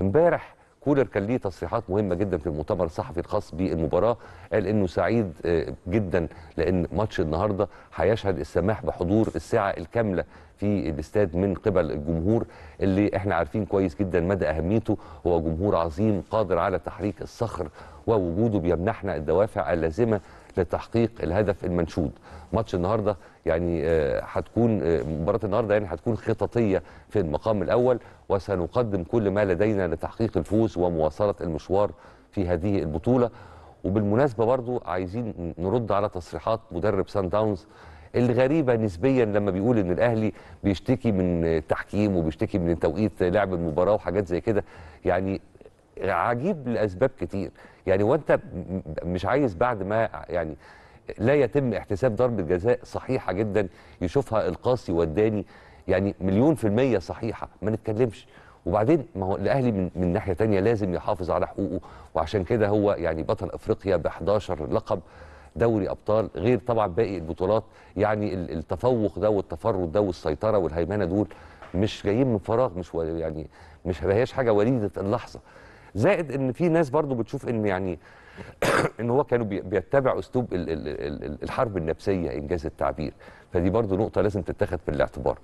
امبارح كولر كان ليه تصريحات مهمة جدا في المؤتمر الصحفي الخاص بالمباراة. قال إنه سعيد آه، جدا لأن ماتش النهارده هيشهد السماح بحضور الساعة الكاملة في الاستاد من قبل الجمهور اللي إحنا عارفين كويس جدا مدى أهميته. هو جمهور عظيم قادر على تحريك الصخر ووجوده بيمنحنا الدوافع اللازمة لتحقيق الهدف المنشود. ماتش النهارده يعني آه، هتكون آه، مباراة النهارده يعني هتكون خططية في المقام الأول وسنقدم كل ما لدينا لتحقيق الفوز ومواصلة المشوار في هذه البطولة. وبالمناسبة برضو عايزين نرد على تصريحات مدرب سان داونز الغريبة نسبيا لما بيقول إن الأهلي بيشتكي من التحكيم وبيشتكي من توقيت لعب المباراة وحاجات زي كده. يعني عجيب لأسباب كتير. يعني وأنت مش عايز بعد ما يعني لا يتم احتساب ضربة جزاء صحيحة جدا يشوفها القاسي والداني يعني مليون في المية صحيحة ما نتكلمش. وبعدين ما هو الاهلي من, من ناحية تانية لازم يحافظ على حقوقه. وعشان كده هو يعني بطل أفريقيا ب 11 لقب دوري أبطال غير طبعا باقي البطولات. يعني ال- التفوق ده والتفرد ده والسيطرة والهيمنة دول مش جايين من فراغ مش يعني مش هياش حاجة وليدة اللحظة. زائد إن في ناس برضو بتشوف إن يعني إن هو كانوا بي- بيتبع أسلوب ال- ال- ال- الحرب النفسية إنجاز التعبير. فدي برضو نقطة لازم تتاخد في الاعتبار.